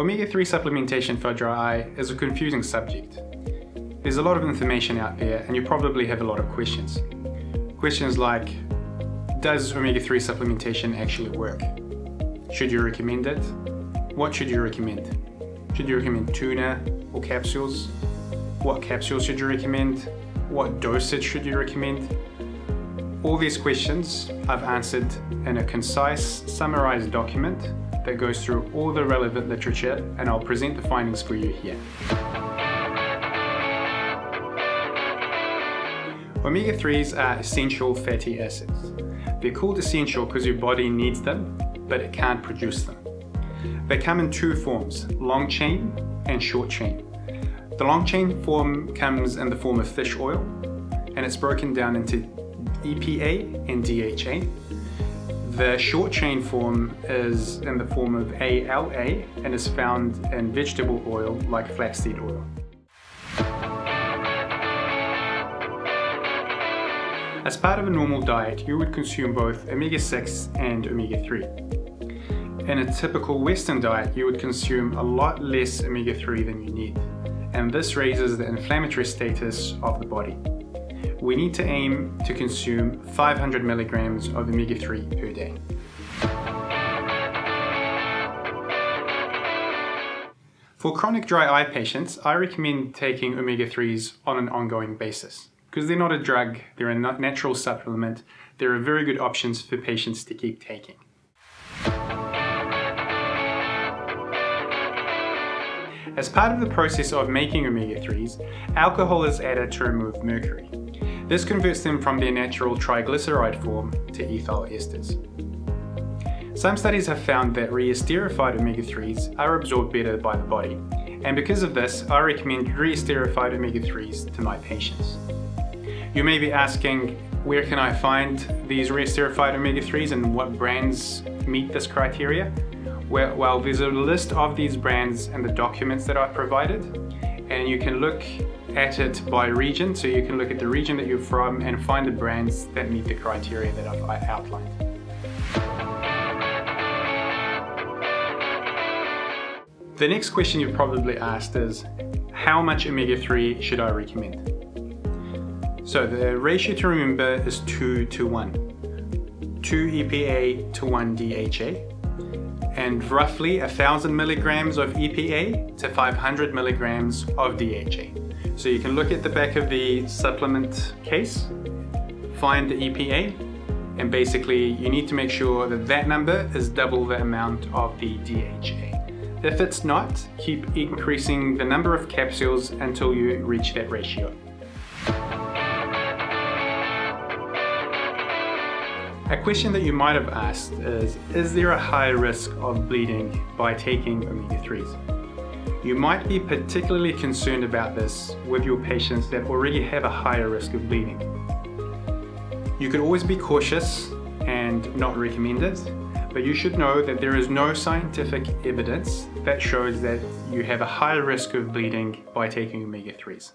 Omega-3 supplementation for dry eye is a confusing subject. There's a lot of information out there and you probably have a lot of questions. Questions like, does omega-3 supplementation actually work? Should you recommend it? What should you recommend? Should you recommend tuna or capsules? What capsules should you recommend? What dosage should you recommend? All these questions I've answered in a concise, summarized document that goes through all the relevant literature and I'll present the findings for you here. Omega-3s are essential fatty acids. They're called essential because your body needs them, but it can't produce them. They come in two forms, long chain and short chain. The long chain form comes in the form of fish oil, and it's broken down into EPA and DHA. The short chain form is in the form of ALA and is found in vegetable oil like flaxseed oil. As part of a normal diet, you would consume both omega-6 and omega-3. In a typical Western diet, you would consume a lot less omega-3 than you need, and this raises the inflammatory status of the body. We need to aim to consume 500 milligrams of omega-3 per day. For chronic dry eye patients, I recommend taking omega-3s on an ongoing basis. Because they're not a drug, they're a natural supplement, they're a very good options for patients to keep taking. As part of the process of making omega-3s, alcohol is added to remove mercury. This converts them from their natural triglyceride form to ethyl esters. Some studies have found that re-esterified omega-3s are absorbed better by the body, and because of this, I recommend re-esterified omega-3s to my patients. You may be asking, where can I find these re-esterified omega-3s and what brands meet this criteria? Well, there's a list of these brands and the documents that I've provided, and you can look at it by region, so you can look at the region that you're from and find the brands that meet the criteria that I've outlined. The next question you've probably asked is, how much omega-3 should I recommend? So the ratio to remember is 2 to 1. 2 EPA to 1 DHA and roughly 1000 milligrams of EPA to 500 milligrams of DHA. So you can look at the back of the supplement case, find the EPA, and basically you need to make sure that that number is double the amount of the DHA. If it's not, keep increasing the number of capsules until you reach that ratio. A question that you might have asked is, is there a high risk of bleeding by taking omega-3s? You might be particularly concerned about this with your patients that already have a higher risk of bleeding. You could always be cautious and not recommend it, but you should know that there is no scientific evidence that shows that you have a higher risk of bleeding by taking omega-3s.